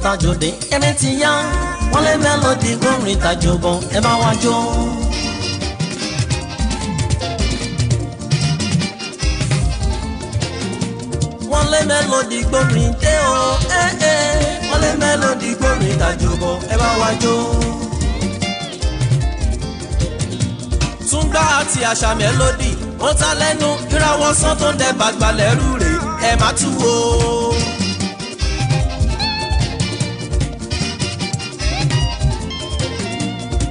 orin tajo dé eré ti yá wọ́n lé mélòdì gbórin tajo gan ẹ bá wá jó. wọ́n lé mélòdì gbórin dé o ẹ́ẹ́ e e. wọ́n lé mélòdì gbórin tajo gan ẹ bá wá jó. túngbà àti àṣà mélòdì ó ta lẹ́nu ìràwọ̀ sán tó ń dẹ́ bàgbà rè é má tú o.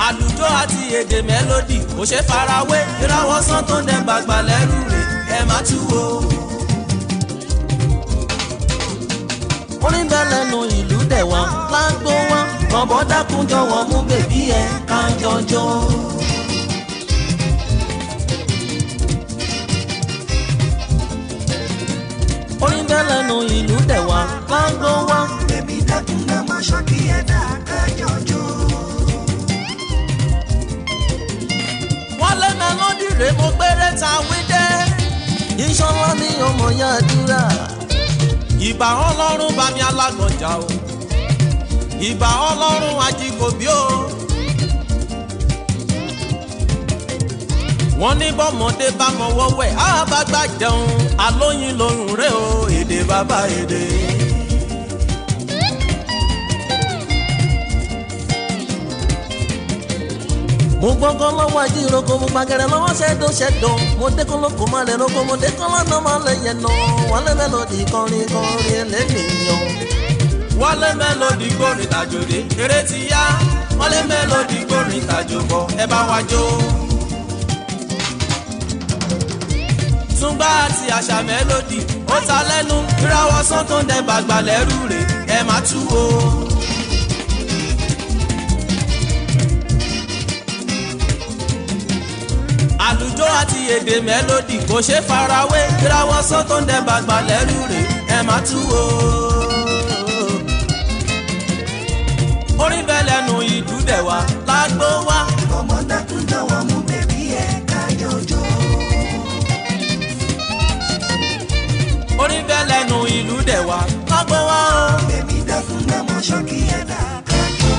àlùjọ àti èdè mẹ́lódì kò ṣe farawé ìràwọ̀ sán tó ń dẹ gbàgbà lẹ́rù rè ẹ má tú wo. orin bẹ́ẹ̀ lẹ́nu ìlú dẹ̀ wá lágbó wá bọ̀bọ̀ dákun jọ̀wọ́ mú bèbí ẹ̀ ká orin bẹ́ẹ̀ lẹ́nu ìlú dẹ̀ wá lágbó wá. bèbí dákun máa ṣọ́. ta wídé ìṣọwọ́ mi ò mọ̀ yẹn àdúrà ìbà ọlọ́run bá mi alágbọ̀njà o ìbà ọlọ́run ajíkòbí o. wọ́n ní bọ́mọdé bá mọ wọ́wẹ́ àbágbá jẹun alóyin lòún rẹ̀ o èdè bàbá èdè. mo gbọ́ngàn lọ́wọ́ ìdíròkò mo gbàgẹ̀rẹ̀ lọ́wọ́ ṣẹ́dọ̀ ṣẹ́dọ̀ mo dékun lóko má lẹ̀ lóko mo dékun lọ́nà má wale yẹn nà wálé mélòdì kọrin kọrin ẹlẹ́nìyàn. wálé mélòdì gbórin tàjòdè eré ti yá wálé mélòdì gbórin tàjòbọ ẹ bá wa jó. túngbà àti àṣà mélòdì ó ta lẹ́nu ìràwọ̀ sọ́tún dẹ́ gbàgbà lẹ́rù rè ẹ má tú o. ijó àti èdè mélòdì kò ṣe farawé gíráwọ sọtò ń dẹba gbalẹrú rè ẹ má tú o. orin bẹ́ẹ̀ lẹ́nu ìdúdẹ̀ wa lágbó wa. ọmọ dákun jọ̀wọ́ mú bèbí ẹ káyọ̀ jọ. orin bẹ́ẹ̀ lẹ́nu ìlú wa lágbó wa o. bèbí dákun náà mọ ṣọ́kì ẹ̀dá káyọ̀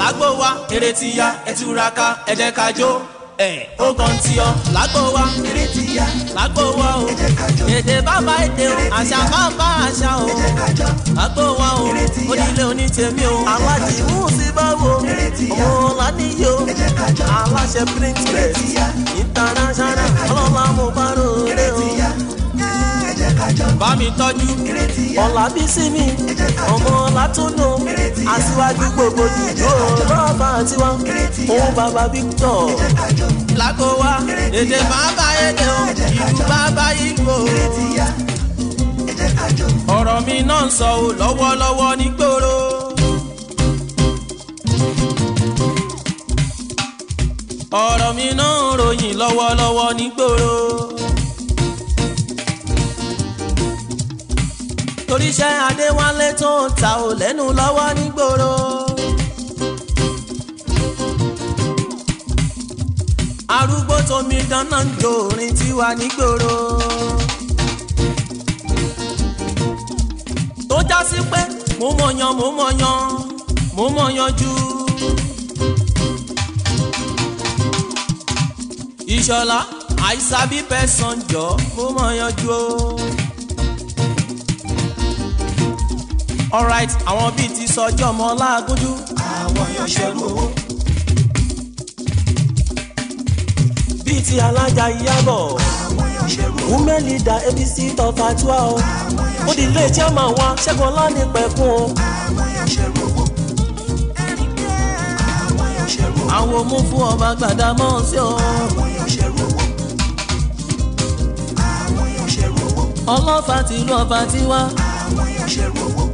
lágbó wa eré tíya ẹ túraká ẹ jẹ́ ká jó ó kàn tí ọ lágbo wa kiri ti ya lágbo wa o èdè bàbá èdè o àṣà bàbá àṣà o lágbo wa o onílé onítẹ̀mí o alájì mú sí báwo òun láníyó aláṣẹ print press international ọlọ́lá mo bá rò ó lé o bá mi tọ́jú ọ̀làbísí mi ọmọ látúndùn aṣíwájú gbogbo dùdú lọ́ọ̀bà tiwọn òun bàbá Victor lágbo wa èdè máa bá èdè o ìlú bá bá ìlú o ọ̀rọ̀ mi náà ń sọ ò lọ́wọ́lọ́wọ́ nígboro. ọ̀rọ̀ mi náà ń ròyìn lọ́wọ́lọ́wọ́ nígboro. torí iṣẹ́ Adéwálé tó ń ta ò lẹ́nu lọ́wọ́ nígboro. arúgbó tómi dáná ń jó orin tiwa nígboro. tó já sí pé mo mọ̀yàn mo mọ̀yàn mo mọ̀yàn jù. ìṣọ̀lá àìsàbí pẹ̀sán jọ mo mọ̀yàn jù o. alright àwọn bíi ti sọjọ́ ọmọ lágúnjú. àwọn yóò ṣerú owó. bíi ti alájà ìyábọ̀. àwọn yóò ṣerú owó. women leader abc tọ́ta tuwa o. àwọn yóò ṣerú owó. ó di ilé chairman wa ṣẹ́gun ọlọ́ọ̀ni pẹ̀kún o. àwọn yóò ṣerú owó. àwọn yóò ṣerú owó. àwọn mú fún ọba gbàdámọ́ sí o. àwọn yóò ṣerú owó. ọlọ́fà tìlú ọba tiwa. àwọn yóò ṣerú owó.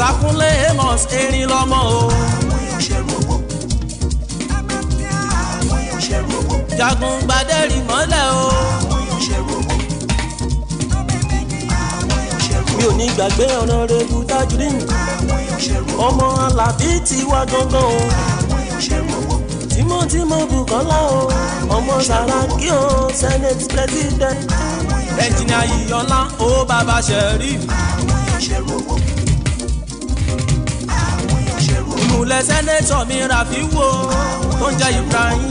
Sákúnlé Amos erin lomo. o. jagun gbadẹ́rì mọ́lẹ̀ o. mi ò ní gbàgbé ọ̀nà rebu tajudeen ọmọ alábí ti wá gangan o. tímọ́tímọ́ Bùkọ́lá o ọmọ Sàràkí o senate president ẹnjìnìá Yìíyọlá o bàbá Sheriff ìmùlẹ̀ sẹ́nẹ́tọ̀ mi Rafiu tó ń jẹ́ Ibrahim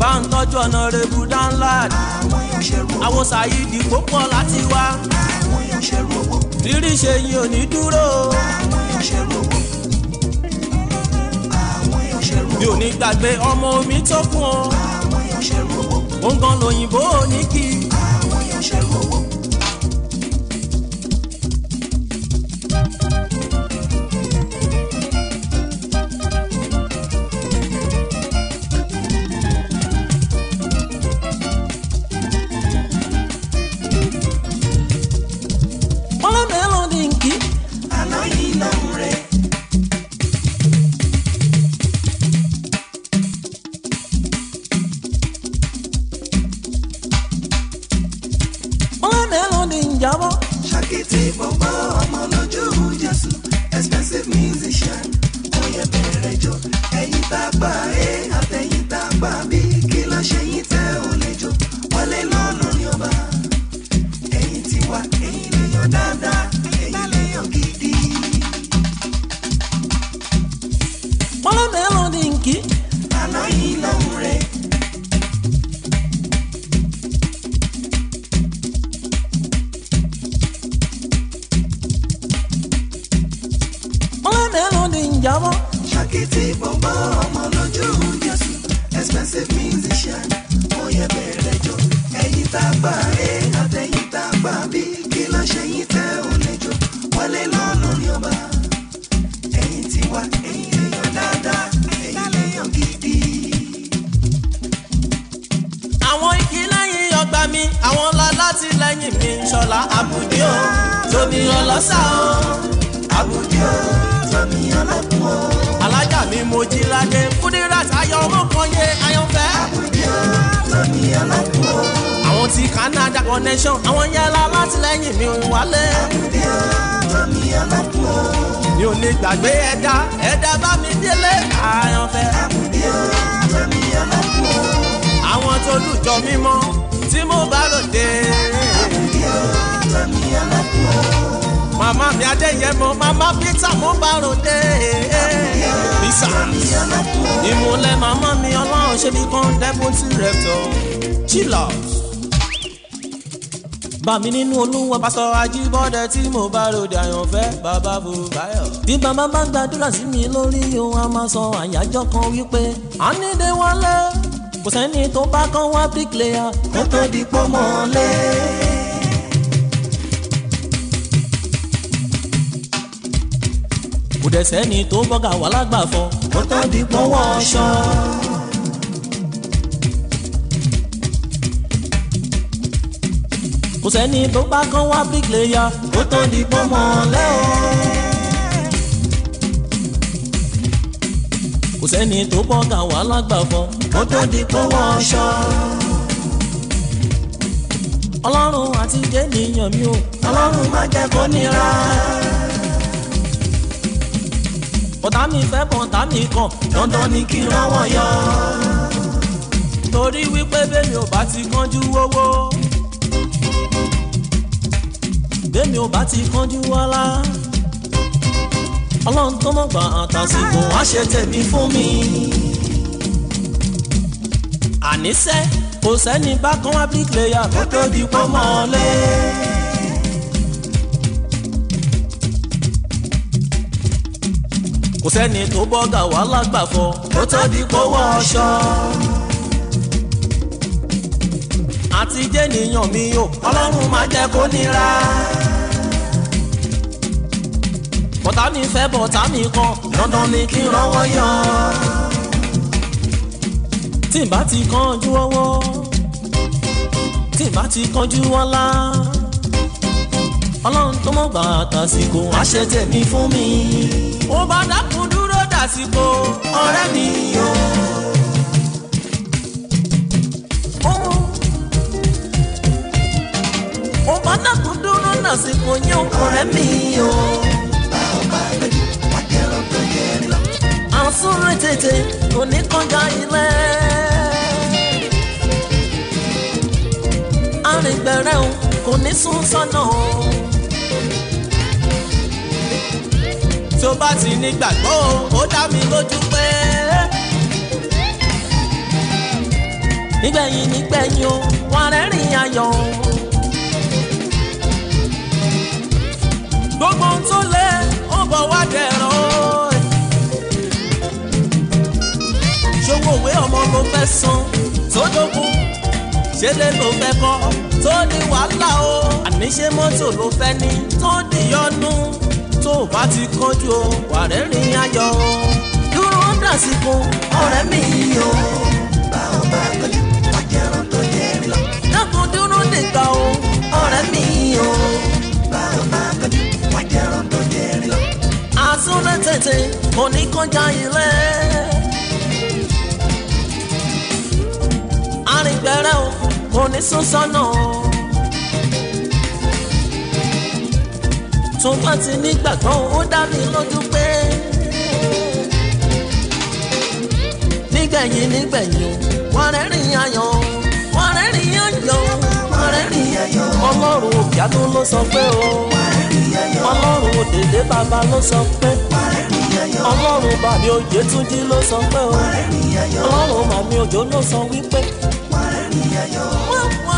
bá ń tọ́jú ọ̀nà rebu danlad àwọn ṣàyídì púpọ̀ láti wá rírí ṣe yìí ò ní dúró mi ò ní gbàgbé ọmọ omi tó kún ó ń gan lòyìnbó oníkì. nada. àwọn ọlá látìlẹ́yìn mi ṣọlá àbùdí o tóbi ọlọ́sà o àbùdí o tóbi ọlọ́kùn o. alájà mi mo jí ládé Kudirat ayọ̀ ọmọ kan yé ayọ̀fẹ́. àbùdí o tóbi ọlọ́kùn àwọn ti Canada connection àwọn yẹlá látìlẹ́yìn mi wálé. àbùdí o tóbi ọlọ́kùn o. mi ò ní gbàgbé ẹ̀dá ẹ̀dá bá mi délé ayọ̀fẹ́. àbùdí o tóbi ọlọ́kùn àwọn tó lùjọ mímọ́ mo bá lòdè. mama, mi adéyẹmọ mama, peter mo bá lòdè. pisa ìmùlẹ̀ mama, mi ọlọ́run ṣe mi kàn deputy rector chill out. Bàmí nínú olúwa pásọ ajíbọ́dẹ tí mo bá ròde àyànfẹ́ bàbá Bùbáyọ̀. Bí bàbá bá gbàdúrà sí mi lórí ohun a máa sọ àyájọ́ kan wípé, a ní de wọlé kò sẹ́ni tó bá kán wá bricklayer kó tó di pọ́ mọ́lé. kò dẹ̀ sẹ́ni tó bọ́gà wà lágbàfọ́ kó tó di pọ́ wọ́ṣọ. kò sẹ́ni tó bá kán wá bricklayer kó tó di pọ́ mọ́lé o. kò sẹ́ni tó bọ́ ta wà lágbàfọ́. ó tó di kówó ọṣọ. ọlọ́run àti jẹ́niyàn mi o. ọlọ́run má jẹ́ kó nira. bọ̀tá mi fẹ́ bọ̀tá mi kàn dandan ni kí n yọ. torí wípé bẹ́ẹ̀ni ò bá ti kánjú wówó. bẹ́ẹ̀ni ò bá ti kánjú wọ́lá ọlọ́run tó mọ̀ gbà àtàsìkò wá ṣe tẹ̀bí fún mi. àníṣe kò sẹ́ni bá kán wá bíríkìlẹ̀yà kó tó di pọ́ mọ́lé. kò sẹ́ni tó bọ́gà wà lágbàfọ̀ kó tó di pọ́ wọ́ṣọ. àti jẹ́ nìyàn mi yó ọlọ́run máa jẹ́ kó nira bọ̀tá mi fẹ́ bọ̀tá mi kan dandan ni kí n rọwọ́ yọ. tí n bá ti kánjú ọwọ́ tí n bá ti kánjú ọlá ọlọ́run tó mọ̀ gbà tàsìkò àṣẹ tẹ̀mí fún mi. ó bá dákun dúró dàsìkò ọ̀rẹ́ mi yó. ó bá dákun dúró dàsìkò yó ọ̀rẹ́ mi yó. súnrin tètè òní kọjá ilé. arìngbẹ̀rẹ̀ o kò ní sún sọ́nà o. tó bá ti ní gbàgbọ́ ó dá mi lójú pé. nígbẹ̀yìn nígbẹ̀yìn o wà rẹ́rìn ayọ̀ o. gbogbo ohun tó lé ó bọ̀ wá dẹ̀ fẹ́ sun tó dógún ṣé lè ló fẹ́ kọ́ tó ní wàhálà o àní ṣé mọ́tò ló fẹ́ ní tó dìyọnu tó bá ti kánjú o wà rẹ́rìn ayọ̀ o dúró dàsìkò ọ̀rẹ́ mi yìí o bá ọ bá kọjú wọn jẹun tó jẹ mi lọ. dákun dúró dìgbà o ọ̀rẹ́ mi yìí o bá ọ bá kọjú wọn jẹun tó jẹ mi lọ. àsúnlẹ̀ tètè kò ní kọjá ilé. gbẹrẹ o kò ní sún sọ́nà o. tó bá ti nígbàgbọ́ ó dá mi lójú pé nígbẹ̀yìn nígbẹ̀yìn wọ́n rẹ́rìn ayọ̀ wọ́n rẹ́rìn ayọ̀ wọ́n rẹ́rìn ayọ̀ ọlọ́run òkè tó ló sọ pé o ọlọ́run òdèdè bàbá ló sọ pé ọlọ́run bàbí òye túnjí ló sọ pé o ọlọ́run màmí òjò ló sọ wípé. yo.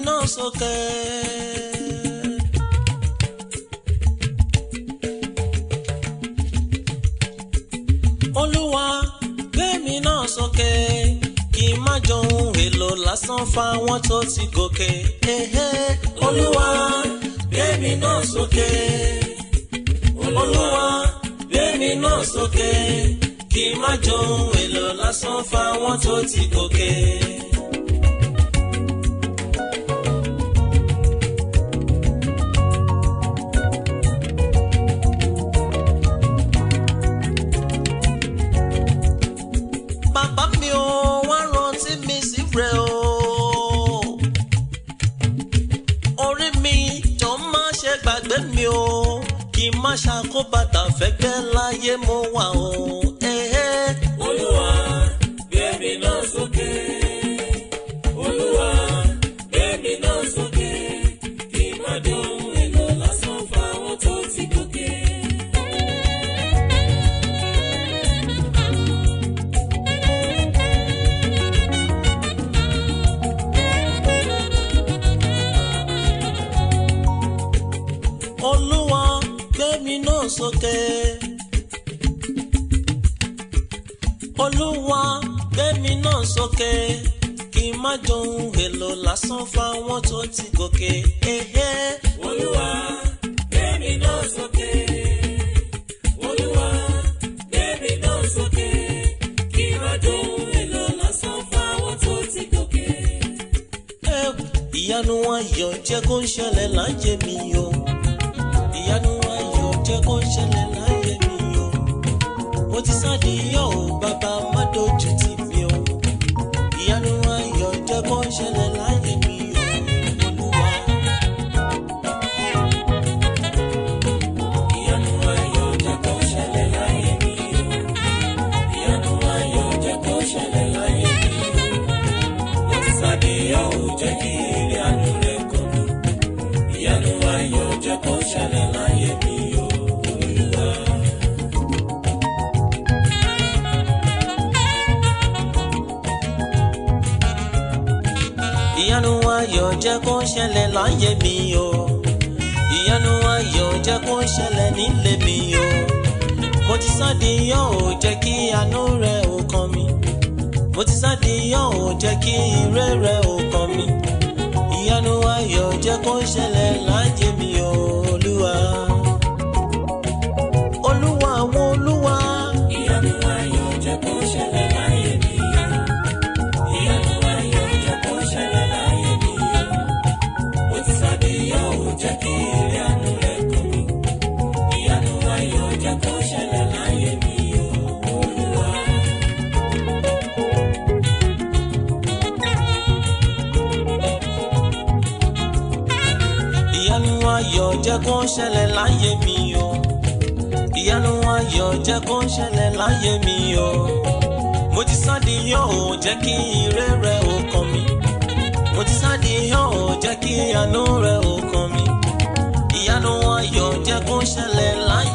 iná sókè. olúwa gbé mi náà sókè kí n má jọ ohun èlò lásán fáwọn tó ti gòkè. olúwa gbé mi náà sókè. olúwa gbé mi náà sókè kí n má jọ èlò lásán fáwọn tó ti gòkè. má ṣàkóbàtà fẹ́gbẹ́ láyé mo wà o. olúwa gbé mi náà sókè. olúwa gbé mi náà sókè. kí n má dé olúwa mi náà sókè. Olúwa gbé mi náà sókè kí n má jọun èlò lásán fáwọn tó ti gòkè. Olúwa gbé mi náà sókè. Olúwa gbé mi náà sókè kí n má jọun èlò lásán fáwọn tó kó ń ṣẹlẹ̀ lájẹ́ mi yọ kó ṣẹlẹ̀ láyé mi o mo ti sáà di yọ̀ ọ́ bàbá má dojú ṣẹlẹ̀ láyé mi o ìyanu ayọ̀ jẹ́ kó ṣẹlẹ̀ nílé mi o mo ti sáde yọ̀ ò jẹ́ kí àánú rẹ̀ ò kàn mí mo ti sáde yọ̀ ò jẹ́ kí ire rẹ̀ ò kàn mí ìyanu ayọ̀ jẹ́ kó ṣẹlẹ̀ láyé. ìyanu ayọ̀ jẹ́ kó ṣẹlẹ̀ láyé mi o ìyanu ayọ̀ jẹ́ kó ṣẹlẹ̀ láyé mi o mo ti sáde yàn ó jẹ́ kí ire rẹ̀ ó kàn mí mo ti sáde yàn ó jẹ́ kí àánú rẹ̀ ó kàn mí ìyanu ayọ̀ jẹ́ kó ṣẹlẹ̀ láyé.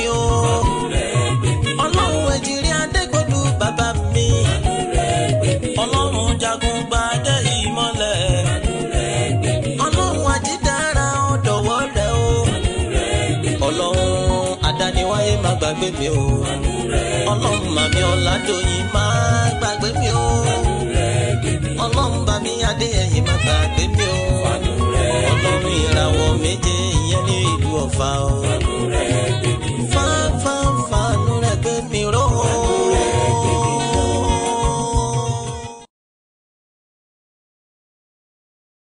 mi o. ọlọ́run ẹ̀jìrí adégbodù bàbá mi. ọlọ́run jagun gba dé ìmọ́lẹ̀. ọlọ́run àjídára ọ̀dọ̀wọ́ rẹ̀ o. ọlọ́run àdániwáyé má gbàgbé mi o. ọlọ́run màmí ọ̀làdọ̀yìn má gbàgbé mi o. ọlọ́run bàmí gbàgbé mi o. ọlọ́run ìràwọ̀ méje ìyẹn ní ìlú ọ̀fà o.